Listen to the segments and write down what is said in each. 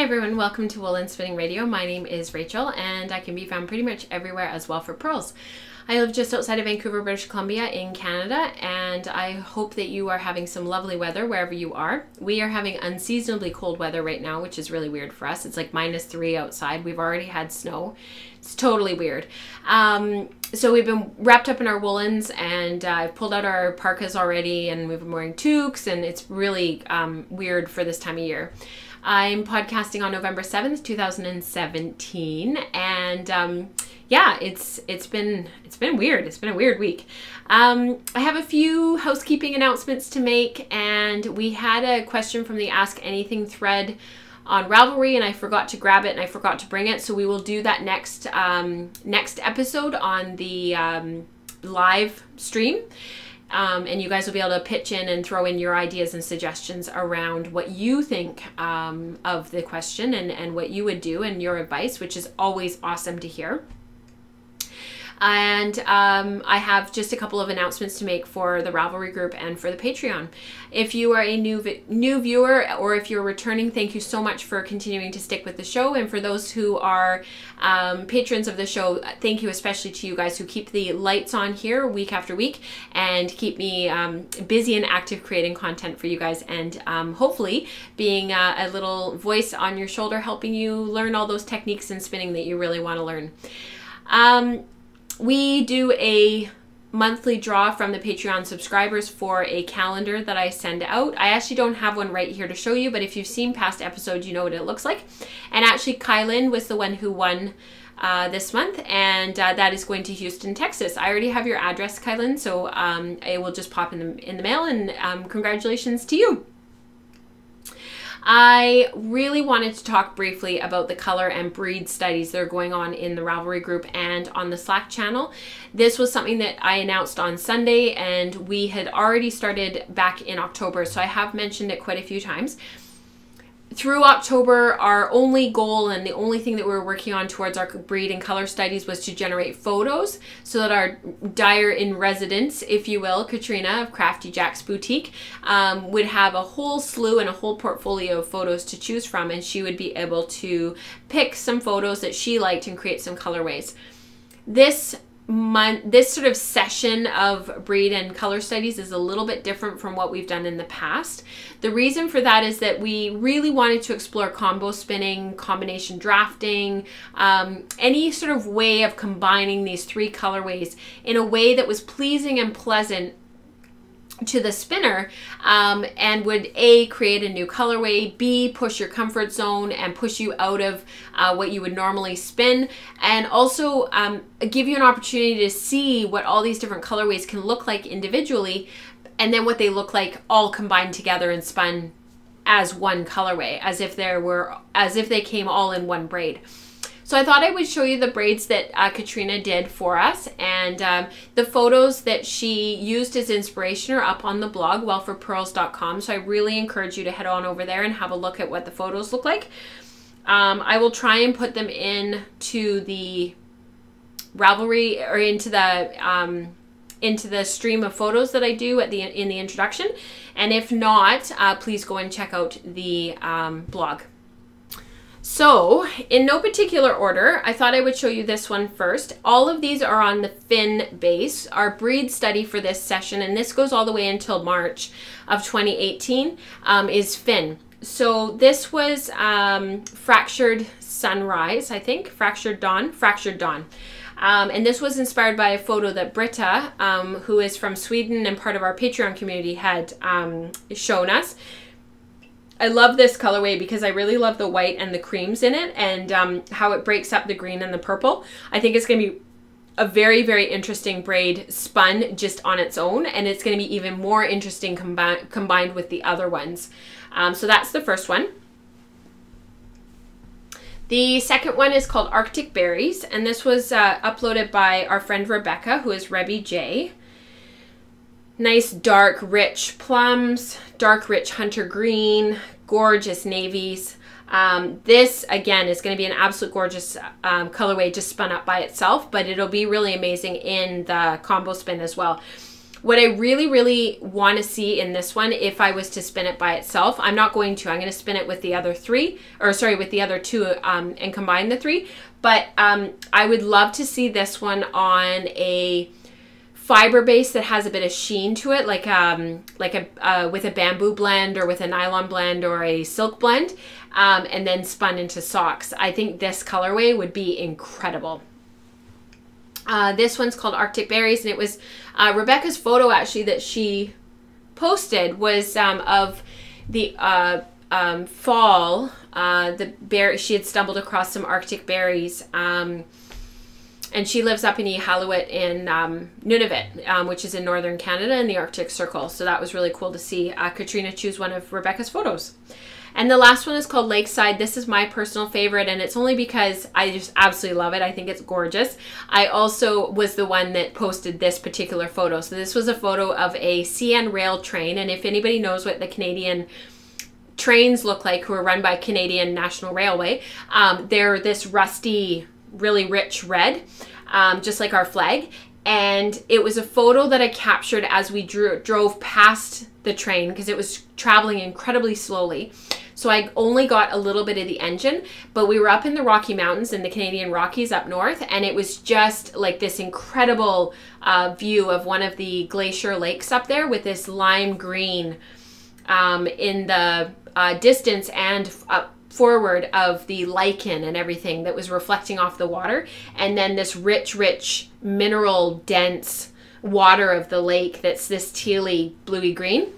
Hi everyone, welcome to Wool n' Spinning Radio. My name is Rachel and I can be found pretty much everywhere as welfordpurls. I live just outside of Vancouver, British Columbia in Canada, and I hope that you are having some lovely weather wherever you are. We are having unseasonably cold weather right now, which is really weird for us. It's like minus three outside. We've already had snow. It's totally weird. Um, so we've been wrapped up in our woolens, and uh, I've pulled out our parkas already, and we've been wearing toques, and it's really um, weird for this time of year. I'm podcasting on November 7th, 2017, and um, yeah, it's it's been it's been weird. It's been a weird week. Um, I have a few housekeeping announcements to make, and we had a question from the Ask Anything thread on Ravelry, and I forgot to grab it and I forgot to bring it. So we will do that next um, next episode on the um, live stream. Um, and you guys will be able to pitch in and throw in your ideas and suggestions around what you think um, of the question and, and what you would do and your advice, which is always awesome to hear. And um, I have just a couple of announcements to make for the Ravelry group and for the Patreon. If you are a new new viewer or if you're returning, thank you so much for continuing to stick with the show. And for those who are um, patrons of the show, thank you especially to you guys who keep the lights on here week after week and keep me um, busy and active creating content for you guys and um, hopefully being a, a little voice on your shoulder helping you learn all those techniques in spinning that you really want to learn. Um, we do a monthly draw from the Patreon subscribers for a calendar that I send out. I actually don't have one right here to show you, but if you've seen past episodes, you know what it looks like. And actually, Kylan was the one who won uh, this month, and uh, that is going to Houston, Texas. I already have your address, Kylan, so um, it will just pop in the, in the mail, and um, congratulations to you. I really wanted to talk briefly about the color and breed studies that are going on in the Ravelry group and on the Slack channel. This was something that I announced on Sunday and we had already started back in October, so I have mentioned it quite a few times through October, our only goal and the only thing that we were working on towards our breed and color studies was to generate photos so that our dyer in residence, if you will, Katrina of Crafty Jack's Boutique, um, would have a whole slew and a whole portfolio of photos to choose from, and she would be able to pick some photos that she liked and create some colorways. This this sort of session of breed and color studies is a little bit different from what we've done in the past. The reason for that is that we really wanted to explore combo spinning combination drafting um, any sort of way of combining these three colorways in a way that was pleasing and pleasant to the spinner um, and would a create a new colorway b push your comfort zone and push you out of uh, what you would normally spin and also um, give you an opportunity to see what all these different colorways can look like individually and then what they look like all combined together and spun as one colorway as if there were as if they came all in one braid so I thought I would show you the braids that uh, Katrina did for us and um, the photos that she used as inspiration are up on the blog welfordpurls.com. So I really encourage you to head on over there and have a look at what the photos look like. Um, I will try and put them in to the Ravelry or into the um, into the stream of photos that I do at the in the introduction. And if not, uh, please go and check out the um, blog. So, in no particular order, I thought I would show you this one first. All of these are on the Finn base. Our breed study for this session, and this goes all the way until March of 2018, um, is Finn. So this was um, Fractured Sunrise, I think, Fractured Dawn, Fractured Dawn. Um, and this was inspired by a photo that Britta, um, who is from Sweden and part of our Patreon community, had um, shown us. I love this colorway because I really love the white and the creams in it and um, how it breaks up the green and the purple. I think it's going to be a very, very interesting braid spun just on its own, and it's going to be even more interesting combi combined with the other ones. Um, so that's the first one. The second one is called Arctic Berries, and this was uh, uploaded by our friend Rebecca, who is Rebby J. Nice dark rich plums, dark rich hunter green, gorgeous navies. Um, this again is going to be an absolute gorgeous um, colorway just spun up by itself, but it'll be really amazing in the combo spin as well. what I really, really want to see in this one, if I was to spin it by itself, I'm not going to. I'm going to spin it with the other three, or sorry, with the other two um, and combine the three. But um, I would love to see this one on a fiber base that has a bit of sheen to it, like um, like a uh, with a bamboo blend or with a nylon blend or a silk blend, um, and then spun into socks. I think this colorway would be incredible. Uh, this one's called Arctic Berries, and it was uh, Rebecca's photo actually that she posted was um, of the uh, um, fall. Uh, the bear she had stumbled across some Arctic berries. Um, and she lives up in Iqaluit in um, Nunavut, um, which is in northern Canada in the Arctic Circle. So that was really cool to see uh, Katrina choose one of Rebecca's photos. And the last one is called Lakeside. This is my personal favorite, and it's only because I just absolutely love it. I think it's gorgeous. I also was the one that posted this particular photo. So this was a photo of a CN rail train, and if anybody knows what the Canadian trains look like who are run by Canadian National Railway, um, they're this rusty really rich red, um, just like our flag. And it was a photo that I captured as we drew, drove past the train because it was traveling incredibly slowly. So I only got a little bit of the engine, but we were up in the Rocky Mountains in the Canadian Rockies up north, and it was just like this incredible uh, view of one of the glacier lakes up there with this lime green um, in the uh, distance and up forward of the lichen and everything that was reflecting off the water. And then this rich rich mineral dense water of the lake that's this tealy bluey green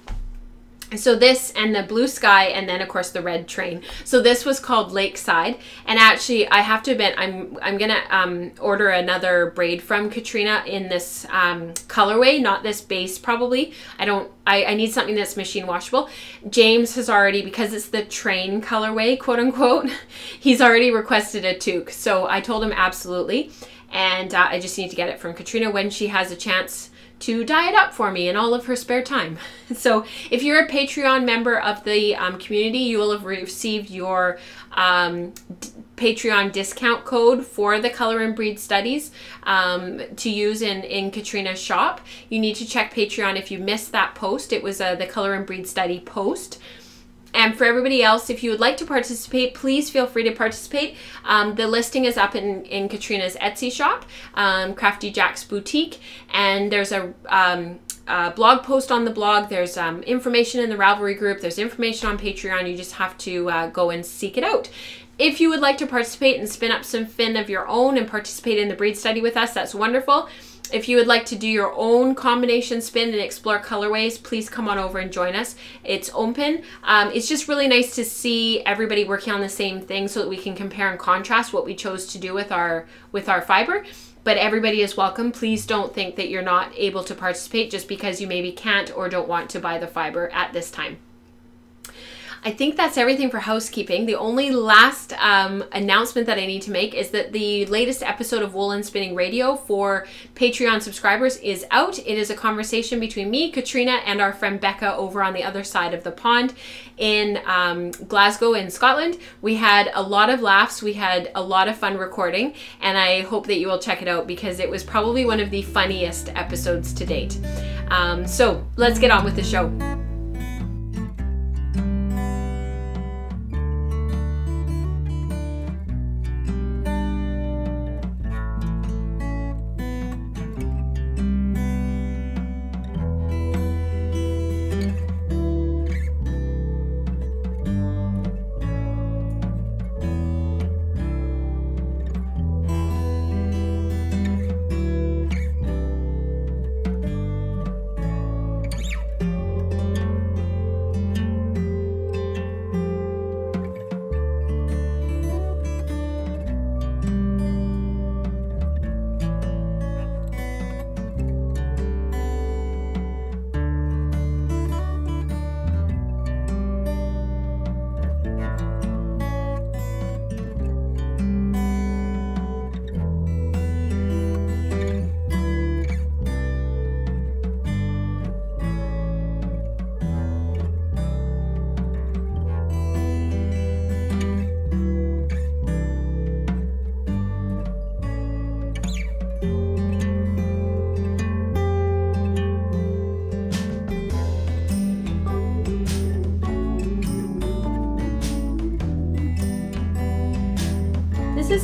so this and the blue sky and then of course the red train. So this was called lakeside. And actually i have to admit i'm i'm gonna um, order another braid from katrina in this um, colorway not this base probably. I don't I, I need something that's machine washable. James has already because it's the train colorway quote unquote he's already requested a toque. So i told him absolutely. And uh, i just need to get it from katrina when she has a chance to dye it up for me in all of her spare time. So if you're a Patreon member of the um, community, you will have received your um, Patreon discount code for the Color and Breed Studies um, to use in, in Katrina's shop. You need to check Patreon if you missed that post. It was uh, the Color and Breed Study post. And for everybody else, if you would like to participate, please feel free to participate. Um, the listing is up in, in Katrina's Etsy shop, um, Crafty Jack's Boutique, and there's a um, blog post on the blog. There's um, information in the Ravelry group. There's information on Patreon. You just have to uh, go and seek it out. If you would like to participate and spin up some Finn of your own and participate in the breed study with us, that's wonderful. If you would like to do your own combination spin and explore colorways, please come on over and join us. It's open. Um, it's just really nice to see everybody working on the same thing so that we can compare and contrast what we chose to do with our with our fiber but everybody is welcome. Please don't think that you're not able to participate just because you maybe can't or don't want to buy the fiber at this time. I think that's everything for housekeeping. The only last um, announcement that I need to make is that the latest episode of Wool n' Spinning Radio for Patreon subscribers is out. It is a conversation between me, Katrina, and our friend Becca over on the other side of the pond in um, Glasgow in Scotland. We had a lot of laughs. We had a lot of fun recording, and I hope that you will check it out because it was probably one of the funniest episodes to date. Um, so let's get on with the show.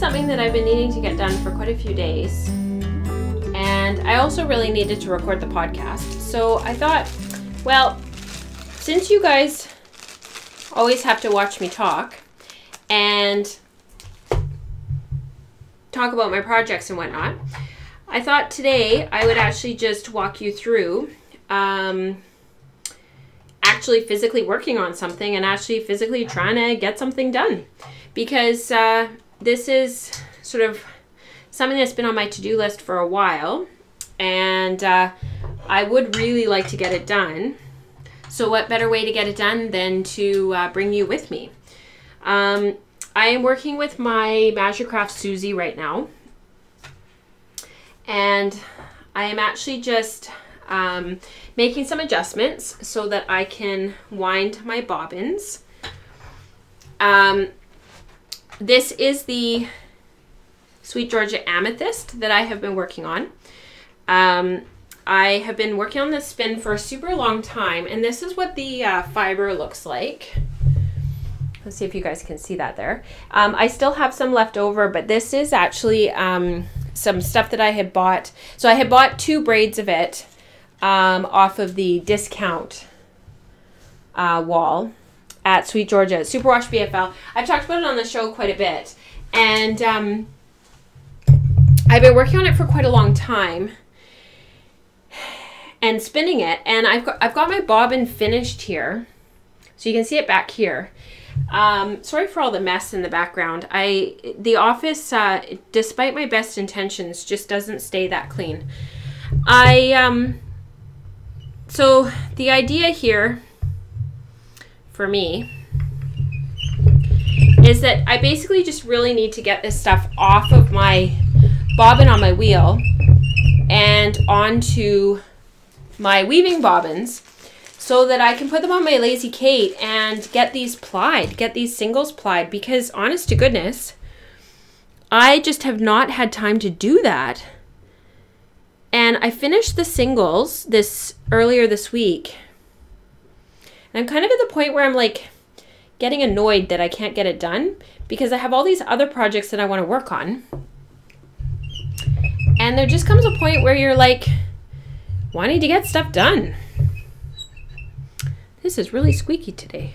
Something that I've been needing to get done for quite a few days. And I also really needed to record the podcast. So I thought, well, since you guys always have to watch me talk and talk about my projects and whatnot, I thought today I would actually just walk you through um, actually physically working on something and actually physically trying to get something done. Because uh, this is sort of something that's been on my to do list for a while, and uh, I would really like to get it done. So, what better way to get it done than to uh, bring you with me? Um, I am working with my Majacraft Suzie right now, and I am actually just um, making some adjustments so that I can wind my bobbins. Um, this is the Sweet Georgia Amethyst that I have been working on. Um, I have been working on this spin for a super long time, and this is what the uh, fiber looks like. Let's see if you guys can see that there. Um, I still have some left over, but this is actually um, some stuff that I had bought. So I had bought two braids of it um, off of the discount uh, wall at Sweet Georgia, Superwash BFL. I've talked about it on the show quite a bit. And um, I've been working on it for quite a long time and spinning it. And I've got, I've got my bobbin finished here. So you can see it back here. Um, sorry for all the mess in the background. I The office, uh, despite my best intentions, just doesn't stay that clean. I... Um, so the idea here for me is that I basically just really need to get this stuff off of my bobbin on my wheel and onto my weaving bobbins so that I can put them on my Lazy Kate and get these plied, get these singles plied because honest to goodness, I just have not had time to do that. And I finished the singles this earlier this week. I'm kind of at the point where I'm like getting annoyed that I can't get it done because I have all these other projects that I want to work on. And there just comes a point where you're like wanting to get stuff done. This is really squeaky today.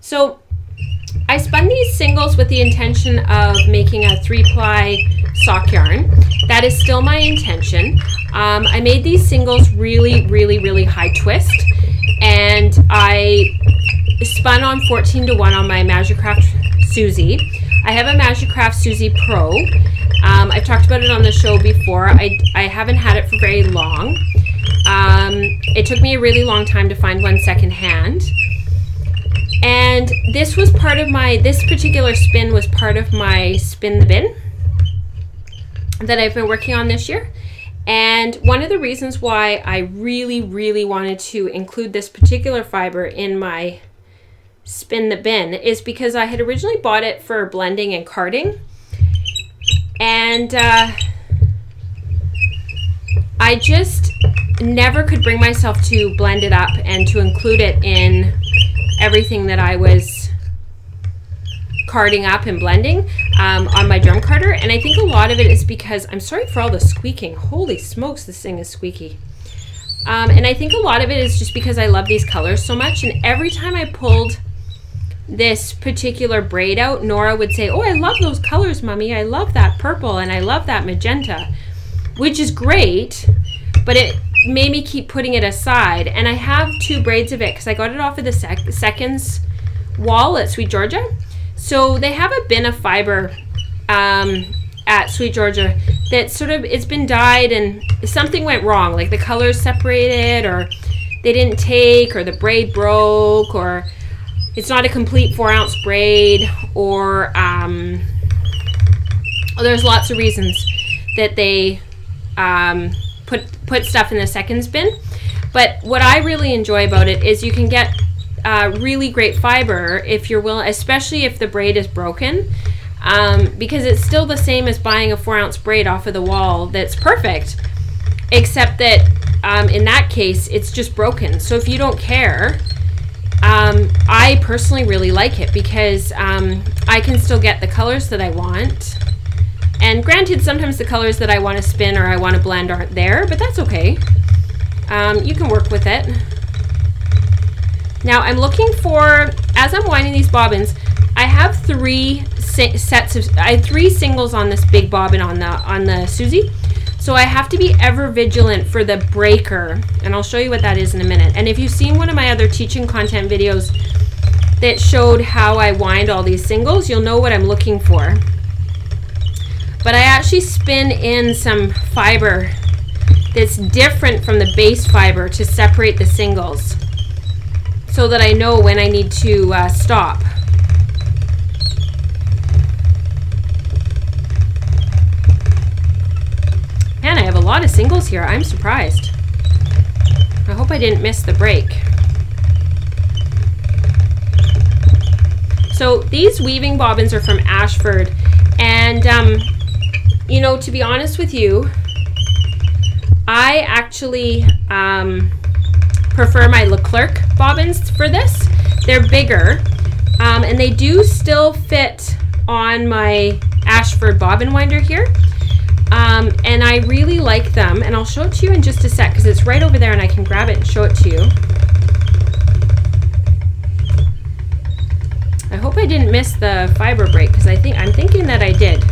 So I spun these singles with the intention of making a three ply sock yarn. That is still my intention. Um, I made these singles really, really, really high twist and I spun on 14 to 1 on my Majacraft Suzie. I have a Majacraft Suzie Pro. Um, I've talked about it on the show before. I, I haven't had it for very long. Um, it took me a really long time to find one secondhand. And this was part of my, this particular spin was part of my spin the bin that I've been working on this year. And one of the reasons why I really, really wanted to include this particular fiber in my spin the bin is because I had originally bought it for blending and carding. And uh, I just never could bring myself to blend it up and to include it in everything that I was carding up and blending um, on my drum carder. And I think a lot of it is because, I'm sorry for all the squeaking. Holy smokes, this thing is squeaky. Um, and I think a lot of it is just because I love these colors so much. And every time I pulled this particular braid out, Nora would say, oh, I love those colors, Mummy. I love that purple and I love that magenta, which is great. But it made me keep putting it aside. And I have two braids of it because I got it off of the sec seconds wall at Sweet Georgia. So they have a bin of fiber um, at Sweet Georgia that sort of it's been dyed and something went wrong, like the colors separated or they didn't take or the braid broke or it's not a complete four ounce braid or um, there's lots of reasons that they um, put put stuff in the seconds bin. But what I really enjoy about it is you can get uh, really great fiber if you're willing, especially if the braid is broken, um, because it's still the same as buying a four ounce braid off of the wall that's perfect, except that um, in that case, it's just broken. So if you don't care, um, I personally really like it because um, I can still get the colors that I want. And granted, sometimes the colors that I want to spin or I want to blend aren't there, but that's okay. Um, you can work with it. Now I'm looking for, as I'm winding these bobbins, I have three sets of, I have three singles on this big bobbin on the, on the Suzie. So I have to be ever vigilant for the breaker, and I'll show you what that is in a minute. And if you've seen one of my other teaching content videos that showed how I wind all these singles, you'll know what I'm looking for. But I actually spin in some fiber that's different from the base fiber to separate the singles so that I know when I need to uh, stop. Man, I have a lot of singles here. I'm surprised. I hope I didn't miss the break. So these weaving bobbins are from Ashford. And, um, you know, to be honest with you, I actually um, prefer my Leclerc bobbins for this. They're bigger um, and they do still fit on my Ashford bobbin winder here. Um, and I really like them and I'll show it to you in just a sec because it's right over there and I can grab it and show it to you. I hope I didn't miss the fiber break because I think I'm thinking that I did.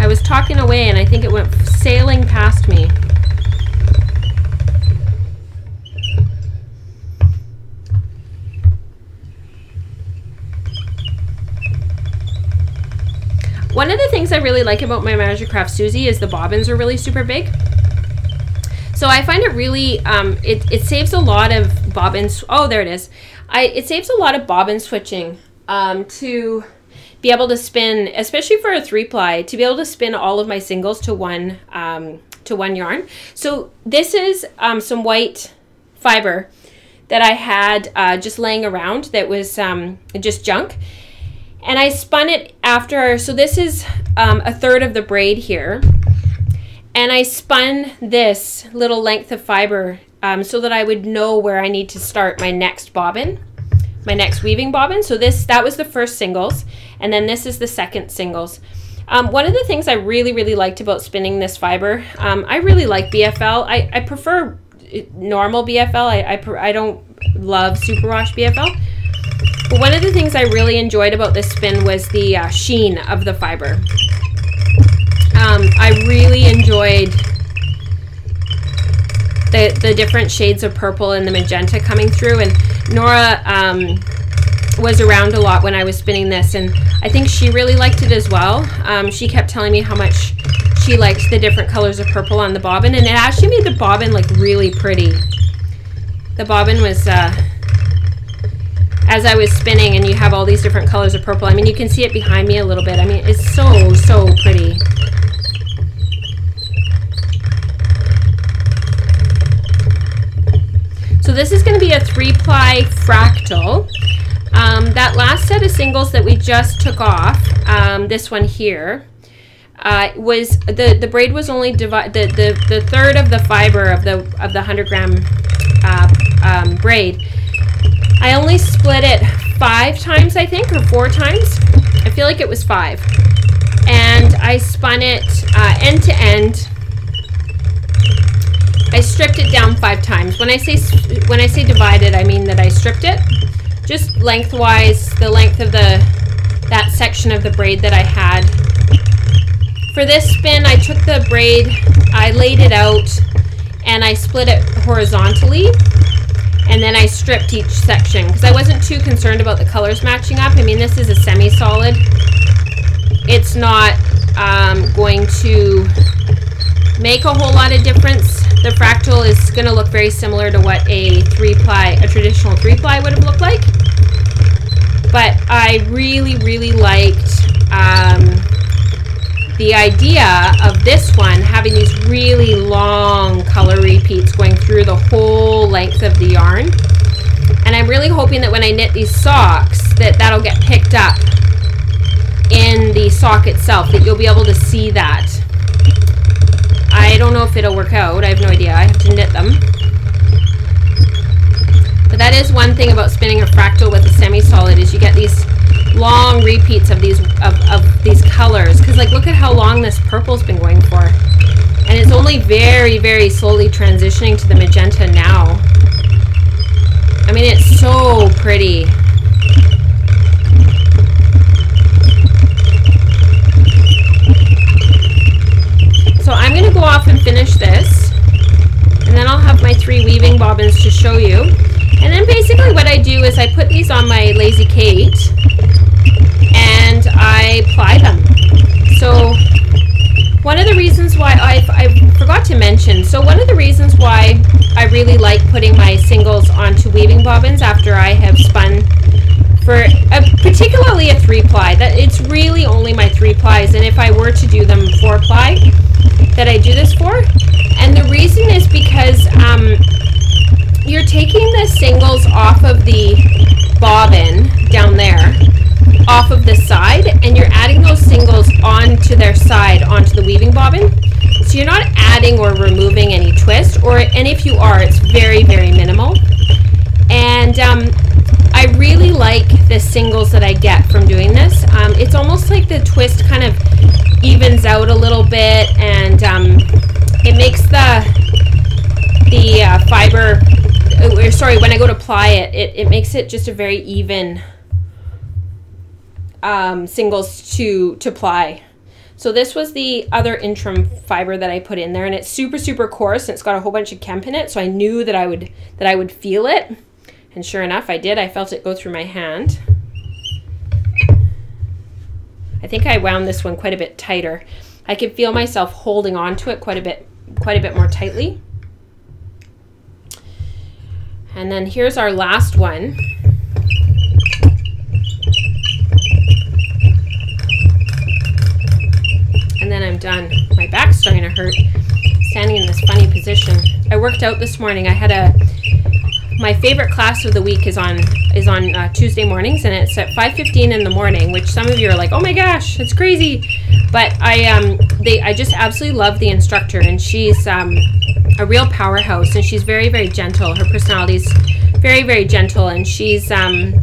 I was talking away and I think it went sailing past me. One of the things I really like about my Majacraft Suzie is the bobbins are really super big. So I find it really, um, it, it saves a lot of bobbins. Oh, there it is. I, it saves a lot of bobbin switching um, to be able to spin, especially for a three ply, to be able to spin all of my singles to one, um, to one yarn. So this is um, some white fiber that I had uh, just laying around that was um, just junk and I spun it after, so this is um, a third of the braid here. And I spun this little length of fiber um, so that I would know where I need to start my next bobbin, my next weaving bobbin. So this, that was the first singles. And then this is the second singles. Um, one of the things I really, really liked about spinning this fiber, um, I really like BFL. I, I prefer normal BFL. I, I, I don't love superwash BFL. One of the things I really enjoyed about this spin was the uh, sheen of the fiber. Um, I really enjoyed the, the different shades of purple and the magenta coming through. And Nora um, was around a lot when I was spinning this, and I think she really liked it as well. Um, she kept telling me how much she liked the different colors of purple on the bobbin, and it actually made the bobbin like really pretty. The bobbin was uh, as I was spinning and you have all these different colors of purple. I mean, you can see it behind me a little bit. I mean, it's so, so pretty. So this is going to be a three-ply fractal. Um, that last set of singles that we just took off, um, this one here, uh, was the the braid was only divide the, the the third of the fiber of the of the 100 gram uh, um, braid I only split it five times, I think, or four times. I feel like it was five. And I spun it uh, end to end. I stripped it down five times. When I say when I say divided, I mean that I stripped it just lengthwise, the length of the that section of the braid that I had. For this spin, I took the braid, I laid it out, and I split it horizontally and then I stripped each section because I wasn't too concerned about the colors matching up. I mean, this is a semi-solid. It's not um, going to make a whole lot of difference. The fractal is going to look very similar to what a three-ply, a traditional three-ply would have looked like. But I really, really liked um, the idea of this one having these really long color repeats going through the whole length of the yarn. And I'm really hoping that when I knit these socks that that'll get picked up in the sock itself, that you'll be able to see that. I don't know if it'll work out. I have no idea. I have to knit them. But that is one thing about spinning a fractal with a semi-solid is you get these long repeats of these of, of these colors. Because like look at how long this purple's been going for. And it's only very, very slowly transitioning to the magenta now. I mean, it's so pretty. So I'm to go off and finish this. And then I'll have my three weaving bobbins to show you. And then basically what I do is I put these on my Lazy Kate and I ply them. So one of the reasons why I, I forgot to mention, so one of the reasons why I really like putting my singles onto weaving bobbins after I have spun for a, particularly a three ply, that it's really only my three plies, and if I were to do them four ply, that I do this for. And the reason is because um, you're taking the singles off of the bobbin down there off of the side and you're adding those singles onto their side onto the weaving bobbin. So you're not adding or removing any twist or and if you are it's very very minimal. And um, I really like the singles that I get from doing this. Um, it's almost like the twist kind of evens out a little bit and um, it makes the the uh, fiber uh, sorry when I go to ply it, it it makes it just a very even um, singles to, to ply. So this was the other Intrim fiber that I put in there and it's super, super coarse and it's got a whole bunch of Kemp in it. So I knew that I would, that I would feel it. And sure enough, I did. I felt it go through my hand. I think I wound this one quite a bit tighter. I could feel myself holding on to it quite a bit, quite a bit more tightly. And then here's our last one. And then I'm done. My back's starting to hurt standing in this funny position. I worked out this morning. I had a my favorite class of the week is on is on uh, Tuesday mornings and it's at 5:15 in the morning, which some of you are like, "Oh my gosh, it's crazy." But I um they I just absolutely love the instructor and she's um a real powerhouse and she's very very gentle. Her personality's very very gentle and she's um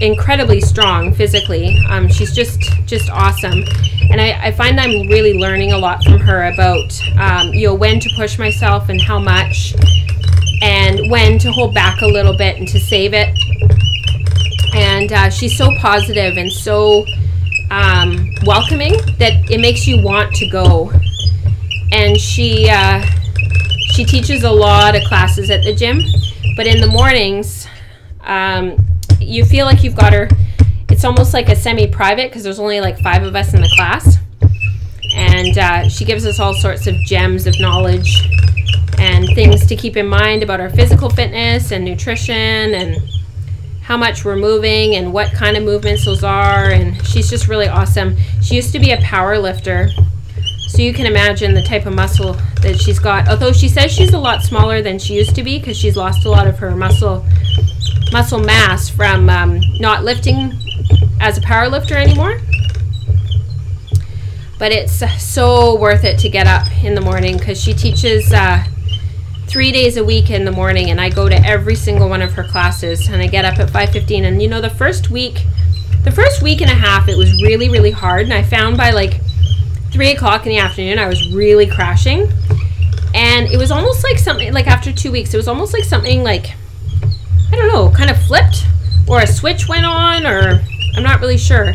incredibly strong physically. Um, she's just just awesome, and I, I, find I'm really learning a lot from her about um, you know when to push myself and how much, and when to hold back a little bit and to save it. And uh, she's so positive and so um, welcoming that it makes you want to go. And she uh, she teaches a lot of classes at the gym, but in the mornings. Um, you feel like you've got her. It's almost like a semi-private because there's only like five of us in the class, and uh, she gives us all sorts of gems of knowledge and things to keep in mind about our physical fitness and nutrition and how much we're moving and what kind of movements those are and she's just really awesome she used to be a power lifter so you can imagine the type of muscle that she's got although she says she's a lot smaller than she used to be because she's lost a lot of her muscle muscle mass from um, not lifting as a power lifter anymore. But it's so worth it to get up in the morning because she teaches uh, three days a week in the morning, and I go to every single one of her classes. And I get up at 5:15. And you know, the first week, the first week and a half, it was really, really hard. And I found by like three o'clock in the afternoon, I was really crashing. And it was almost like something like after two weeks, it was almost like something like I don't know, kind of flipped or a switch went on or I'm not really sure.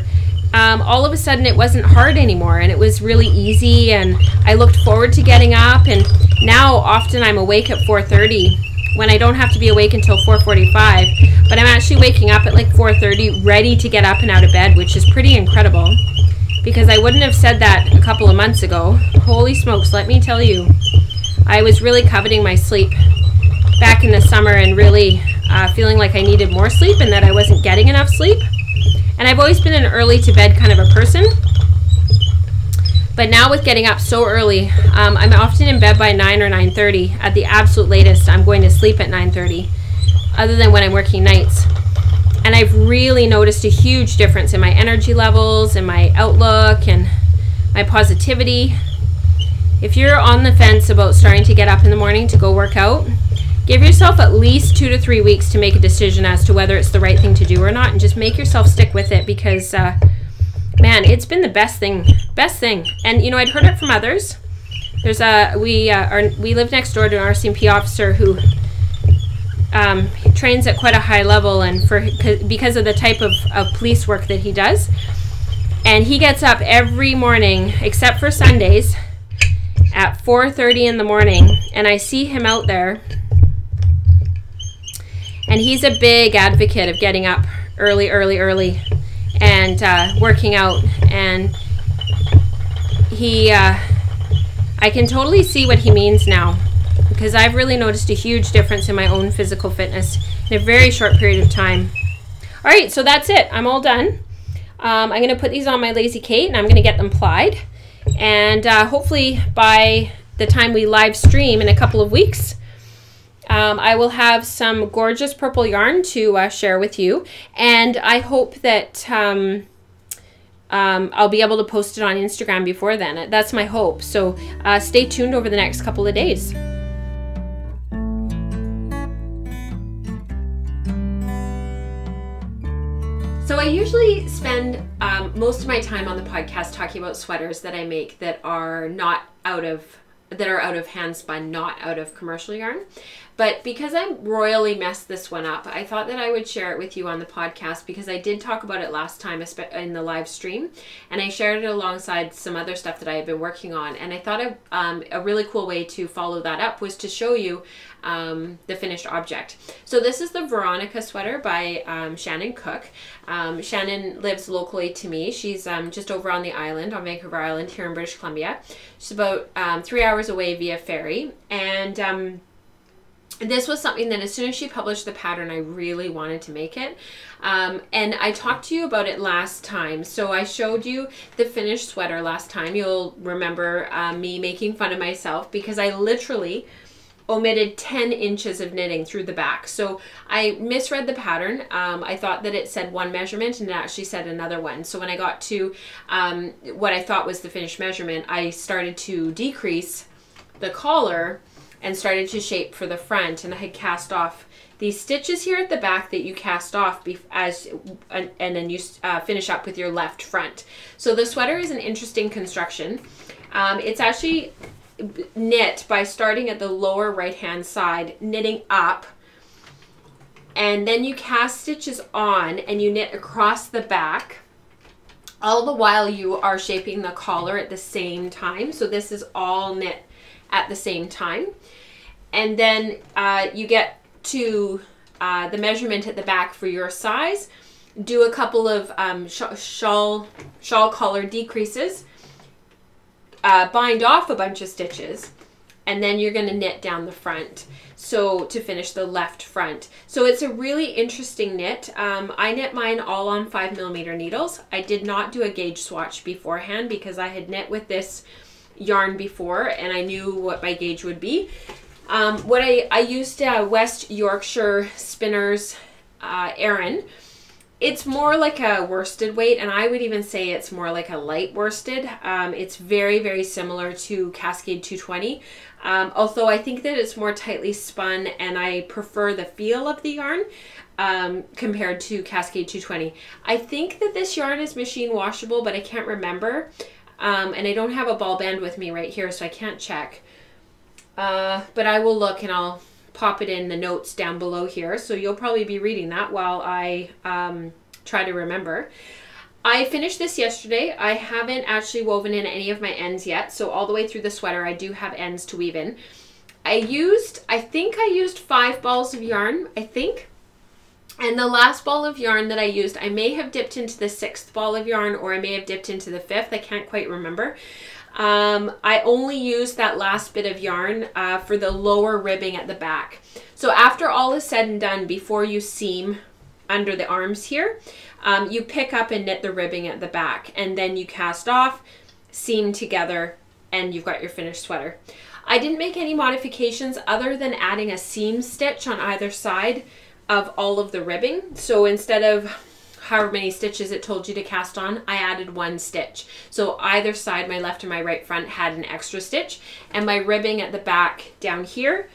Um, all of a sudden it wasn't hard anymore and it was really easy and I looked forward to getting up and now often I'm awake at 4.30 when I don't have to be awake until 4.45 but I'm actually waking up at like 4.30 ready to get up and out of bed which is pretty incredible because I wouldn't have said that a couple of months ago. Holy smokes, let me tell you. I was really coveting my sleep back in the summer and really uh, feeling like I needed more sleep and that I wasn't getting enough sleep. And I've always been an early to bed kind of a person. But now with getting up so early, um, I'm often in bed by 9 or 9.30. At the absolute latest, I'm going to sleep at 9.30, other than when I'm working nights. And I've really noticed a huge difference in my energy levels and my outlook and my positivity. If you're on the fence about starting to get up in the morning to go work out, give yourself at least two to three weeks to make a decision as to whether it's the right thing to do or not, and just make yourself stick with it because, uh, man, it's been the best thing, best thing. And you know, I'd heard it from others. There's a we uh, are we live next door to an RCMP officer who um, trains at quite a high level, and for because of the type of, of police work that he does, and he gets up every morning except for Sundays at 4:30 in the morning, and I see him out there and he's a big advocate of getting up early, early, early and uh, working out. And he, uh, I can totally see what he means now because I've really noticed a huge difference in my own physical fitness in a very short period of time. All right, so that's it. I'm all done. Um, I'm going to put these on my Lazy Kate and I'm going to get them plied. And uh, hopefully by the time we live stream in a couple of weeks, um, I will have some gorgeous purple yarn to uh, share with you, and I hope that um, um, I'll be able to post it on Instagram before then. That's my hope. So uh, stay tuned over the next couple of days. So I usually spend um, most of my time on the podcast talking about sweaters that I make that are not out of that are out of hand spun, not out of commercial yarn. But because I royally messed this one up, I thought that I would share it with you on the podcast because I did talk about it last time in the live stream and I shared it alongside some other stuff that I had been working on. And I thought a, um, a really cool way to follow that up was to show you um, the finished object. So this is the Veronika sweater by um, Shannon Cook. Um, Shannon lives locally to me. She's um, just over on the island, on Vancouver Island here in British Columbia. She's about um, three hours away via ferry. And this was something that as soon as she published the pattern, I really wanted to make it. Um, and I talked to you about it last time. So I showed you the finished sweater last time. You'll remember uh, me making fun of myself because I literally omitted 10 inches of knitting through the back. So I misread the pattern. Um, I thought that it said one measurement and it actually said another one. So when I got to um, what I thought was the finished measurement, I started to decrease the collar and started to shape for the front and I had cast off these stitches here at the back that you cast off as and, and then you uh, finish up with your left front. So the sweater is an interesting construction. Um, it's actually knit by starting at the lower right hand side, knitting up, and then you cast stitches on and you knit across the back all the while you are shaping the collar at the same time. So this is all knit at the same time. And then uh, you get to uh, the measurement at the back for your size. Do a couple of um, sh shawl, shawl collar decreases. Uh, bind off a bunch of stitches. And then you're going to knit down the front so to finish the left front. So it's a really interesting knit. Um, I knit mine all on five millimeter needles. I did not do a gauge swatch beforehand because I had knit with this yarn before and I knew what my gauge would be. Um, what I, I used uh, West Yorkshire Spinners uh, Aran. It's more like a worsted weight, and I would even say it's more like a light worsted. Um, it's very, very similar to Cascade 220, um, although I think that it's more tightly spun, and I prefer the feel of the yarn um, compared to Cascade 220. I think that this yarn is machine washable, but I can't remember. Um, and I don't have a ball band with me right here, so I can't check. Uh, but I will look and I'll pop it in the notes down below here. So you'll probably be reading that while I um, try to remember. I finished this yesterday. I haven't actually woven in any of my ends yet. So all the way through the sweater, I do have ends to weave in. I used, I think I used five balls of yarn, I think. And the last ball of yarn that I used, I may have dipped into the sixth ball of yarn or I may have dipped into the fifth. I can't quite remember. Um, I only used that last bit of yarn uh, for the lower ribbing at the back. So after all is said and done, before you seam under the arms here, um, you pick up and knit the ribbing at the back and then you cast off, seam together, and you've got your finished sweater. I didn't make any modifications other than adding a seam stitch on either side of all of the ribbing. So instead of however many stitches it told you to cast on, I added one stitch. So either side, my left and my right front had an extra stitch and my ribbing at the back down here,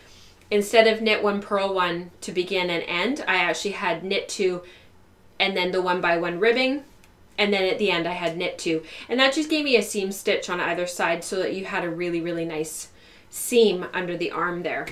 instead of knit one, purl one to begin and end, I actually had knit two and then the one by one ribbing and then at the end I had knit two. And that just gave me a seam stitch on either side so that you had a really, really nice seam under the arm there.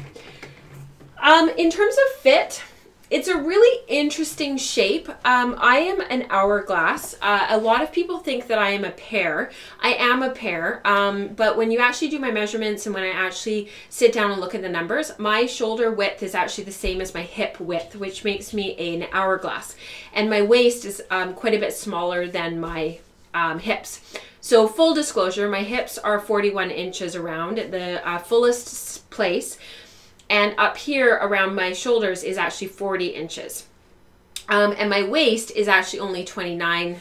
Um, in terms of fit, it's a really interesting shape. Um, I am an hourglass. Uh, a lot of people think that I am a pear. I am a pear, um, but when you actually do my measurements and when I actually sit down and look at the numbers, my shoulder width is actually the same as my hip width, which makes me an hourglass. And my waist is um, quite a bit smaller than my um, hips. So full disclosure, my hips are 41 inches around at the uh, fullest place and up here around my shoulders is actually 40 inches. Um, and my waist is actually only 29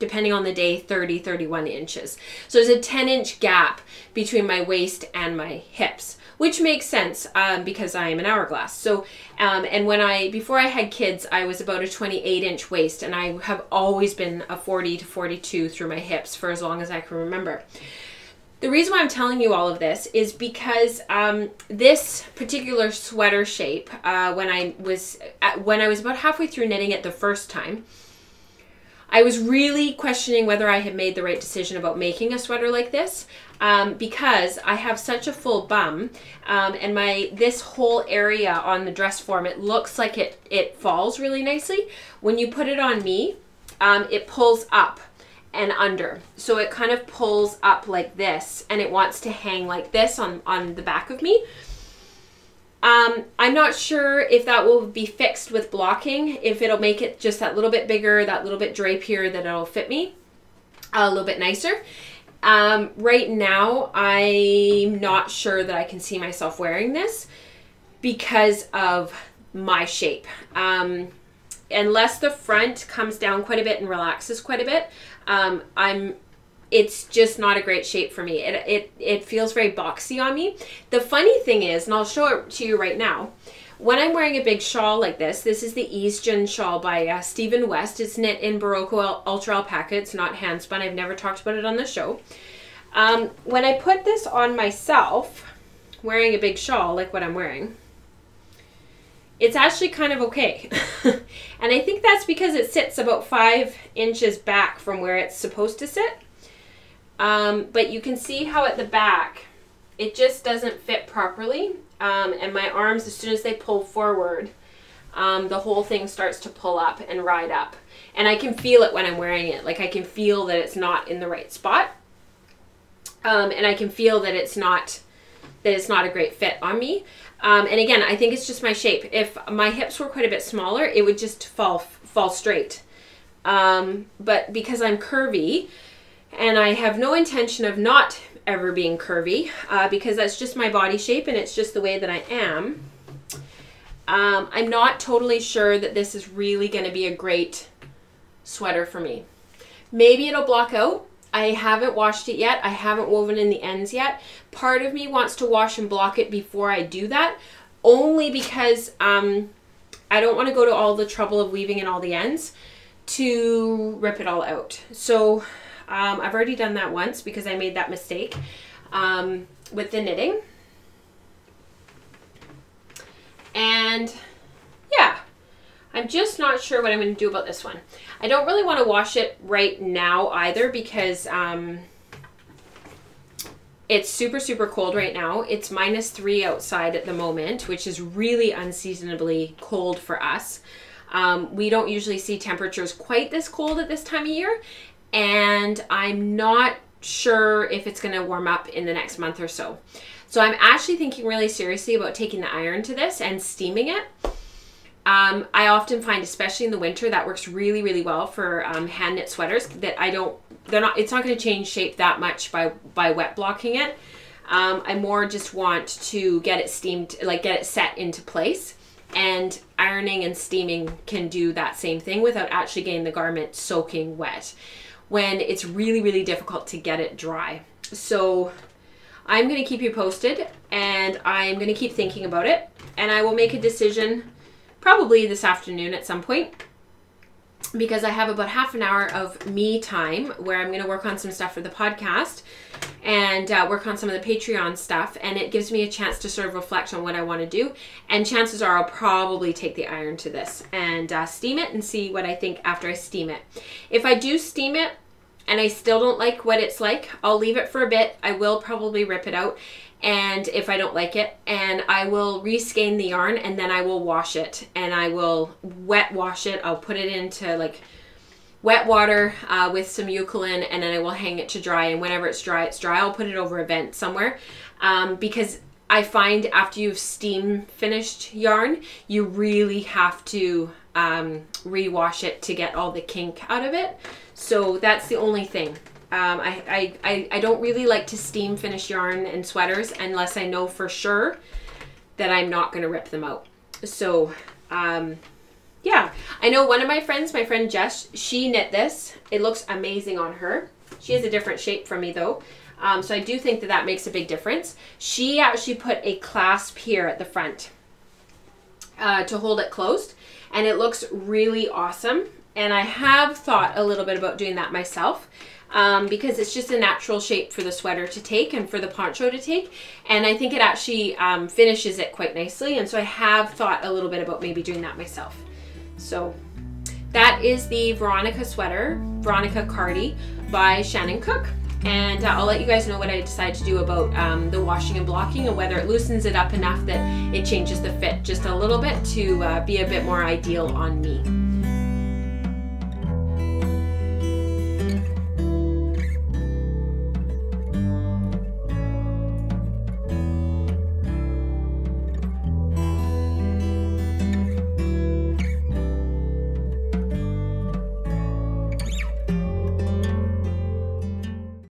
depending on the day 30 31 inches. So there's a 10 inch gap between my waist and my hips which makes sense um, because i am an hourglass. So um, and when i before i had kids i was about a 28 inch waist and i have always been a 40 to 42 through my hips for as long as i can remember the reason why I'm telling you all of this is because um, this particular sweater shape, uh, when I was at, when I was about halfway through knitting it the first time, I was really questioning whether I had made the right decision about making a sweater like this um, because I have such a full bum um, and my this whole area on the dress form it looks like it it falls really nicely. When you put it on me, um, it pulls up and under. So it kind of pulls up like this and it wants to hang like this on, on the back of me. Um, I'm not sure if that will be fixed with blocking, if it'll make it just that little bit bigger, that little bit drapier that it'll fit me a little bit nicer. Um, right now, I'm not sure that I can see myself wearing this because of my shape. Um, unless the front comes down quite a bit and relaxes quite a bit, um, I'm it's just not a great shape for me. It, it, it feels very boxy on me. The funny thing is, and I'll show it to you right now, when I'm wearing a big shawl like this, this is the Eastern shawl by uh, Stephen West. It's knit in Berroco Ultra Alpaca. It's not hand spun. I've never talked about it on the show. Um, when I put this on myself, wearing a big shawl like what I'm wearing, it's actually kind of okay. and I think that's because it sits about five inches back from where it's supposed to sit. Um, but you can see how at the back, it just doesn't fit properly. Um, and my arms, as soon as they pull forward, um, the whole thing starts to pull up and ride up. And I can feel it when I'm wearing it. Like I can feel that it's not in the right spot. Um, and I can feel that it's not that it's not a great fit on me. Um, and again, I think it's just my shape. If my hips were quite a bit smaller, it would just fall fall straight. Um, but because I'm curvy, and I have no intention of not ever being curvy, uh, because that's just my body shape and it's just the way that I am, um, I'm not totally sure that this is really going to be a great sweater for me. Maybe it'll block out. I haven't washed it yet. I haven't woven in the ends yet. Part of me wants to wash and block it before I do that, only because um, I don't want to go to all the trouble of weaving in all the ends to rip it all out. So um, I've already done that once because I made that mistake um, with the knitting. And yeah, I'm just not sure what I'm going to do about this one. I don't really want to wash it right now either because um, it's super, super cold right now. It's minus three outside at the moment, which is really unseasonably cold for us. Um, we don't usually see temperatures quite this cold at this time of year, and I'm not sure if it's going to warm up in the next month or so. So I'm actually thinking really seriously about taking the iron to this and steaming it. Um, I often find, especially in the winter, that works really, really well for um, hand knit sweaters. That I don't, they're not. It's not going to change shape that much by by wet blocking it. Um, I more just want to get it steamed, like get it set into place. And ironing and steaming can do that same thing without actually getting the garment soaking wet when it's really, really difficult to get it dry. So I'm going to keep you posted and I'm going to keep thinking about it and I will make a decision probably this afternoon at some point because I have about half an hour of me time where I'm going to work on some stuff for the podcast and uh, work on some of the Patreon stuff. And it gives me a chance to sort of reflect on what I want to do. And chances are I'll probably take the iron to this and uh, steam it and see what I think after I steam it. If I do steam it, and I still don't like what it's like, I'll leave it for a bit. I will probably rip it out and if I don't like it and I will reskein the yarn and then I will wash it and I will wet wash it. I'll put it into like wet water uh, with some eucalyptus and then I will hang it to dry and whenever it's dry it's dry I'll put it over a vent somewhere. Um, because I find after you've steam finished yarn you really have to um, rewash it to get all the kink out of it. So that's the only thing um, I, I, I, don't really like to steam finish yarn and sweaters unless I know for sure that I'm not going to rip them out. So, um, yeah. I know one of my friends, my friend Jess, she knit this. It looks amazing on her. She has a different shape from me though. Um, so I do think that that makes a big difference. She actually put a clasp here at the front uh, to hold it closed and it looks really awesome. And I have thought a little bit about doing that myself um, because it's just a natural shape for the sweater to take and for the poncho to take. And I think it actually um, finishes it quite nicely. And so I have thought a little bit about maybe doing that myself. So that is the Veronika sweater, Veronika Cardi by Shannon Cook. And uh, I'll let you guys know what I decide to do about um, the washing and blocking and whether it loosens it up enough that it changes the fit just a little bit to uh, be a bit more ideal on me.